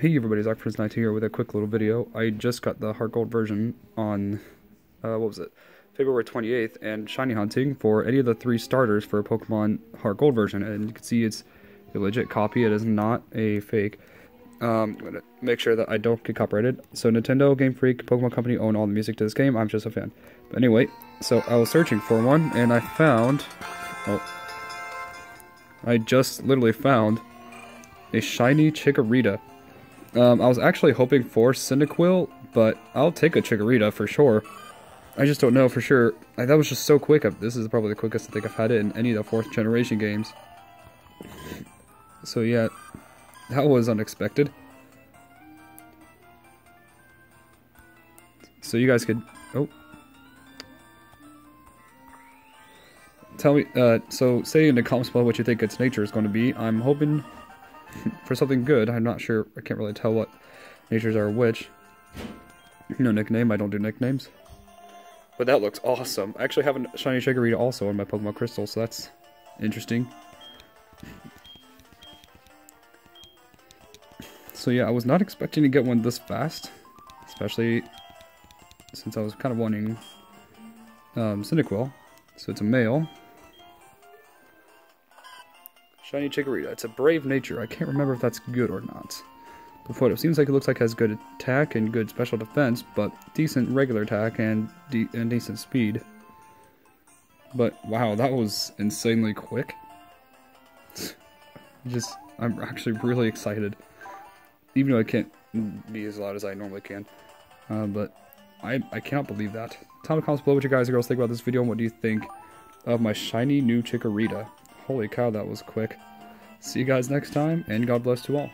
Hey everybody, Zach Prince 19 here with a quick little video. I just got the Heart Gold version on, uh, what was it, February 28th, and shiny hunting for any of the three starters for a Pokemon Heart Gold version, and you can see it's a legit copy, it is not a fake. Um, I'm gonna make sure that I don't get copyrighted. So Nintendo, Game Freak, Pokemon Company own all the music to this game, I'm just a fan. But anyway, so I was searching for one, and I found, oh, I just literally found a shiny Chikorita. Um, I was actually hoping for Cyndaquil, but I'll take a Chikorita for sure. I just don't know for sure. That was just so quick. This is probably the quickest I think I've had it in any of the fourth generation games. So yeah, that was unexpected. So you guys could... Oh. Tell me, uh, so say in the comments below what you think its nature is going to be. I'm hoping for something good. I'm not sure. I can't really tell what natures are which. No nickname. I don't do nicknames. But that looks awesome. I actually have a shiny Chikorita also in my Pokemon Crystal, so that's interesting. So yeah, I was not expecting to get one this fast. Especially since I was kind of wanting um, Cyndaquil. So it's a male. Shiny Chikorita. It's a brave nature. I can't remember if that's good or not. It seems like it looks like it has good attack and good special defense, but decent regular attack and, de and decent speed. But wow, that was insanely quick. Just, I'm actually really excited. Even though I can't be as loud as I normally can. Uh, but I, I cannot believe that. Tell me in the comments below what you guys and girls think about this video and what do you think of my shiny new Chikorita. Holy cow, that was quick. See you guys next time, and God bless to all.